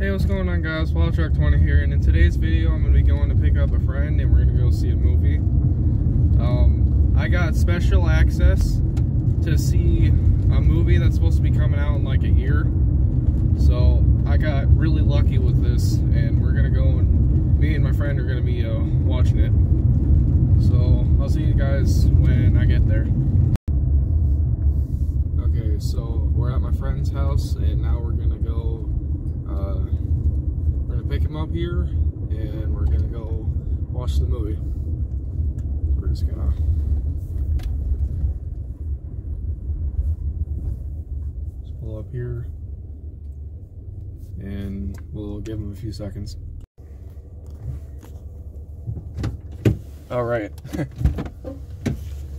Hey, what's going on guys? Wild Shark 20 here, and in today's video I'm going to be going to pick up a friend and we're going to go see a movie. Um, I got special access to see a movie that's supposed to be coming out in like a year. So I got really lucky with this and we're going to go and me and my friend are going to be uh, watching it. So I'll see you guys when I get there. Okay, so we're at my friend's house and now we're going to go uh, we're gonna pick him up here and we're gonna go watch the movie. So we're just gonna just pull up here and we'll give him a few seconds. All right.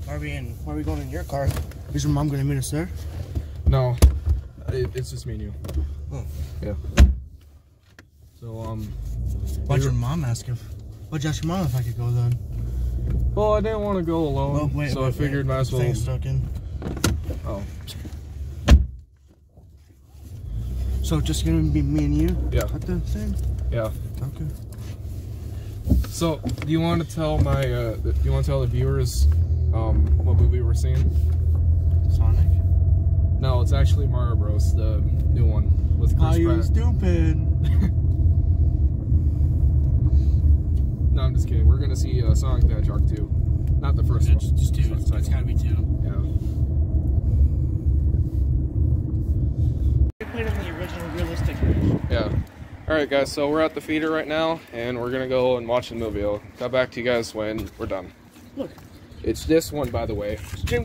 Why are we in? Why are we going in your car? Is your mom gonna meet us there? no, it, it's just me and you. Oh. Yeah. So um. Why'd your mom ask if? Why'd you ask your mom if I could go then? Well, I didn't want to go alone, so I figured might as well. Thing stuck in. Oh, So just gonna be me and you? Yeah. At the yeah. Okay. So, do you want to tell my, uh, do you want to tell the viewers, um, what movie we're seeing? Sonic. No, it's actually Mario Bros, the new one with Chris Are you Pratt. stupid? no, I'm just kidding. We're gonna see uh, Sonic the Hedgehog 2. Not the first It's one. just two. Second It's, it's one. gotta be two. Yeah. They played in the original realistic version. Yeah. All right, guys. So we're at the feeder right now, and we're gonna go and watch the movie. I'll get back to you guys when we're done. Look. It's this one, by the way. Jim.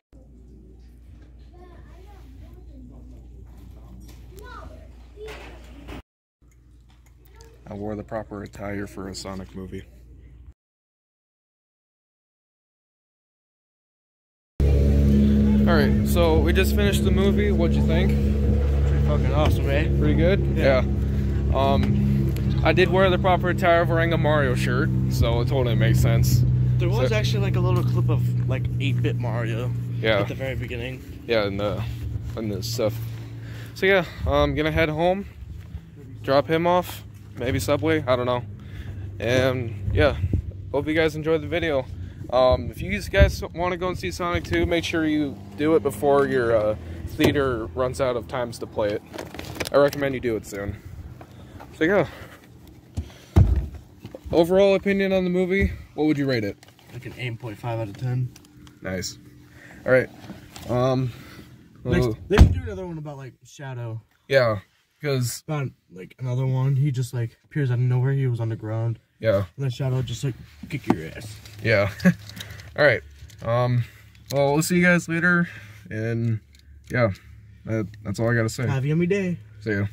I wore the proper attire for a Sonic movie. All right, so we just finished the movie. What'd you think? Pretty fucking awesome, eh? Pretty good. Yeah. Um, I did wear the proper attire of wearing a Mario shirt, so it totally makes sense. There was So- actually like a little clip of like 8-bit Mario Yeah. at the very beginning. Yeah, and the and the stuff. So yeah, I'm gonna head home, drop him off, maybe Subway. I don't know. And yeah, hope you guys enjoyed the video. Um, if you guys want to go and see Sonic 2, make sure you do it before your uh, theater runs out of times to play it. I recommend you do it soon. So yeah. Overall opinion on the movie, what would you rate it? Like an 8.5 out of 10. Nice. All right. Um. Next, they should do another one about like Shadow. yeah, because About like another one. He just like appears out of nowhere. He was on the ground. yeah. And then Shadow just like kick your ass. Yeah. all right. Um. Well, we'll see you guys later, and yeah, that, that's all I gotta say. Have a yummy day. See ya.